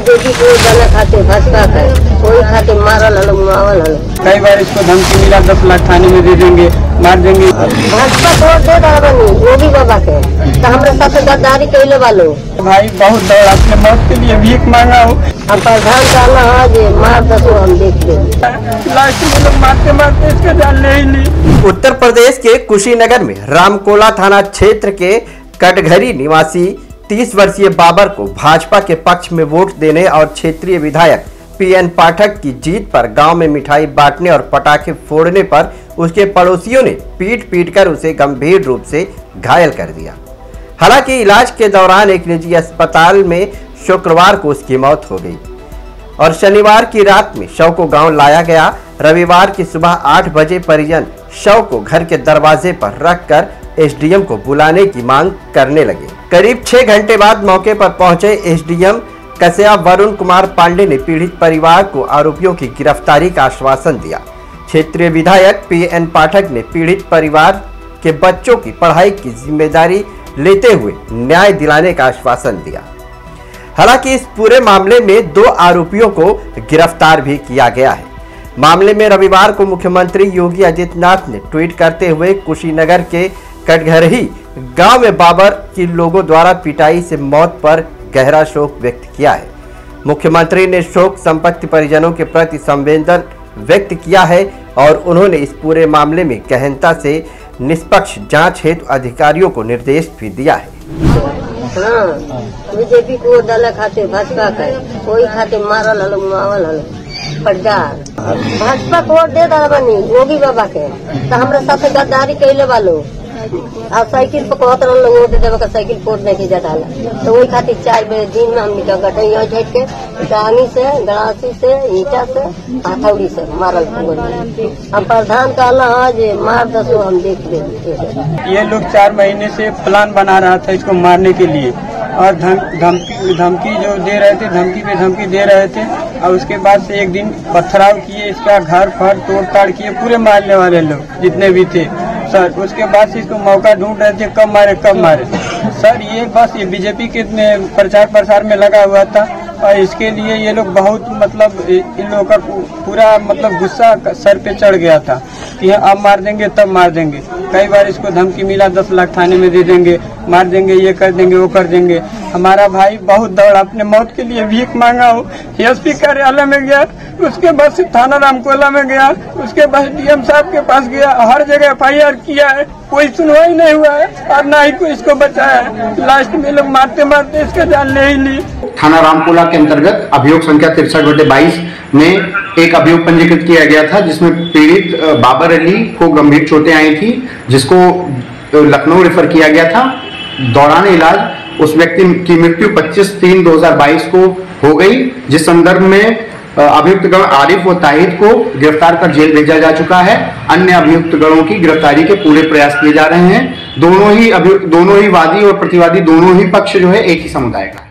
BJP को दल खाते भाजपा का कोई खाते मारल हलो मुआवल हलो कई बार इसको धमकी मिला दस लाख थाने में दे देंगे मार देंगे। भाजपा को वोट दे बनी योगी बाबा के। तो हमारे साथ गद्दारी कैले वालो भाई बहुत दौड़ अपने मौत के लिए भीख मांगा हूँ। हम प्रधान कहना है जे मार दसो हम देख ले लास्ट में लोग मारते मारते इसका जान ले ही ली उत्तर प्रदेश के कुशीनगर में रामकोला थाना क्षेत्र के कटघरी निवासी 30 वर्षीय बाबर को भाजपा के पक्ष में वोट देने और क्षेत्रीय विधायक पीएन पाठक की जीत पर गाँव में मिठाई बांटने और पटाखे फोड़ने पर उसके पड़ोसियों ने पीट पीट कर उसे गंभीर रूप से घायल कर दिया। हालाँकि इलाज के दौरान एक निजी अस्पताल में शुक्रवार को उसकी मौत हो गई और शनिवार की रात में शव को गाँव लाया गया। रविवार की सुबह आठ बजे परिजन शव को घर के दरवाजे पर रखकर एसडीएम को बुलाने की मांग करने लगे। करीब छह घंटे बाद मौके पर पहुँचे एसडीएम कस्या वरुण कुमार पांडे ने पीड़ित परिवार को आरोपियों की गिरफ्तारी का आश्वासन दिया। क्षेत्रीय विधायक पी एन पाठक ने पीड़ित परिवार के बच्चों की पढ़ाई की ज़िम्मेदारी लेते हुए न्याय दिलाने का आश्वासन दिया। हालाँकि इस पूरे मामले में दो आरोपियों को गिरफ़्तार भी किया गया है। मामले में रविवार को मुख्यमंत्री योगी आदित्यनाथ ने ट्वीट करते हुए कुशीनगर के कटघरही गाँव में बाबर की लोगों द्वारा पिटाई से मौत पर गहरा शोक व्यक्त किया है। मुख्यमंत्री ने शोक संपत्ति परिजनों के प्रति संवेदन व्यक्त किया है और उन्होंने इस पूरे मामले में गहनता से निष्पक्ष जाँच हेतु अधिकारियों को निर्देश भी दिया है। हाँ बीजेपी को दल खाते भाजपा का कोई खाते मारल हलो मुआवल हलो। प्रचार भाजपा को वोट दे रहा बनी योगी बाबा के। तो हमारे साथ गद्दारी कैले वालो अब साइकिल पर कहत रहल लोग, वोट देवे का साइकिल कोट नहीं जा डाला। तो वही खातिर चार बजे दिन में हमने गटैया झट के? टांगी से, गड़ासी से, ईटा से हथौड़ी से मारल हम प्रधान कहला है जे, मार दसो, हम देख ले ये लोग चार महीने से प्लान बना रहा था इसको मारने के लिए। और धम- धमकी धमकी जो दे रहे थे, धमकी पे धमकी दे रहे थे और उसके बाद से एक दिन पथराव किए, इसका घर, फर, तोड़ ताड़ किए, पूरे मारने वाले लोग, जितने भी थे। सर, उसके बाद से इसको मौका ढूंढ रहे थे, कब मारे कब मारे। सर, ये बस ये बीजेपी के प्रचार प्रसार में लगा हुआ था, और इसके लिए ये लोग बहुत मतलब इन लोगों का पूरा मतलब गुस्सा सर पे चढ़ गया था, कि अब मार देंगे, तब मार देंगे। कई बार इसको धमकी मिला, दस लाख थाने में दे देंगे, मार देंगे, ये कर देंगे, वो कर देंगे। हमारा भाई बहुत दौड़ा अपने मौत के लिए भीख मांगा हो। एसपी कार्यालय में गया, उसके बाद से थाना रामकोला में गया, उसके बाद डीएम साहब के पास गया, हर जगह एफ़ किया है, कोई सुनवाई नहीं हुआ है, और ना ही कोई इसको बचाया है। लास्ट में लोग मारते मारते इसका जान ले ही ली। थाना रामकोला के अंतर्गत अभियोग संख्या तिरसठ बटे बाईस में एक अभियोग पंजीकृत किया गया था, जिसमें पीड़ित बाबर अली को गंभीर चोटें आई थी, जिसको लखनऊ रेफर किया गया था। दौरान इलाज उस व्यक्ति की मृत्यु 25 तीन 2022 को हो गई, जिस संदर्भ में अभियुक्त गण आरिफ व ताहिद को गिरफ़्तार कर जेल भेजा जा चुका है। अन्य अभियुक्त गणों की गिरफ्तारी के पूरे प्रयास किए जा रहे हैं। दोनों ही अभियुक्त, दोनों ही वादी और प्रतिवादी दोनों ही पक्ष जो है एक ही समुदाय का